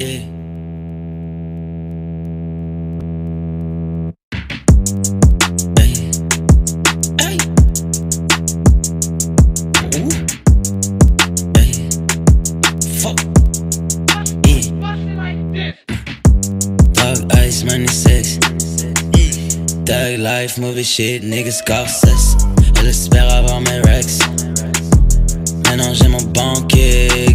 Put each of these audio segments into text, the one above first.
Hey. Ooh. Hey. Fuck. Yeah. Money sex. Thug life, movie shit, niggas Scorsese. Elle espère avoir mes rex. Maintenant j'ai mon banquier,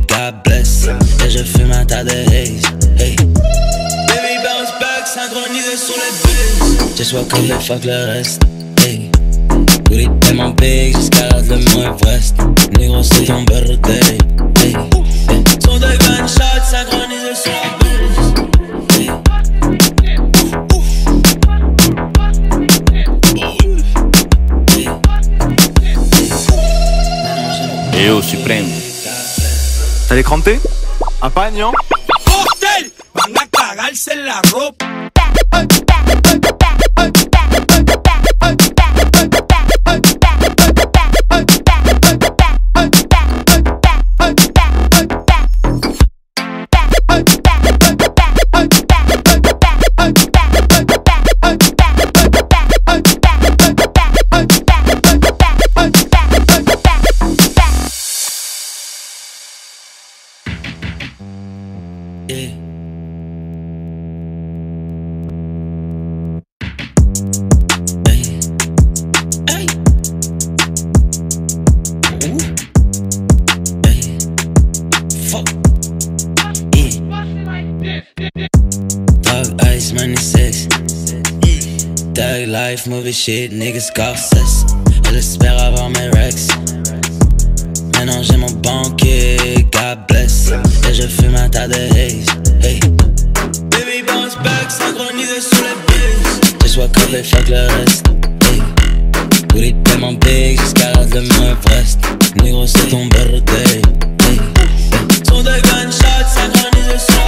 Just walk up et fuck le reste. Hey. Booty tellement big, j'escalade le mont Everest. Négro, c'est ton birthday. Hey. Hey. Son de gunshots, synchronisé sur la au suprême. T'as thé? Un la ropa. Ice, money sex. Thug life, movie shit, niggas Scorsese. Elle espère avoir mes rex. Maintenant j'ai mon banquier, walk up et fuck le reste. Hey. Booty tellement big, j'escalade le mont Everest. Négro, c'est ton birthday. Hey. Son de gunshots, synchronisé sur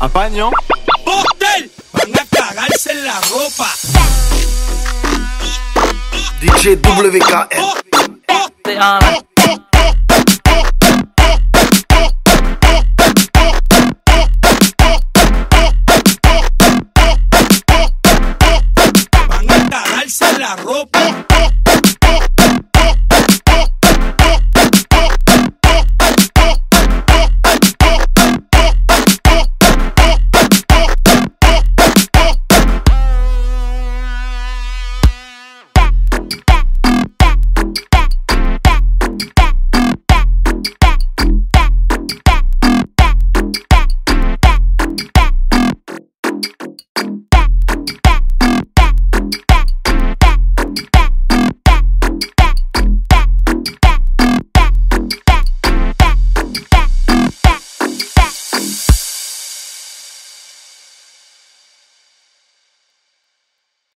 Un pagnon DJ WKM. ¡Cóctel!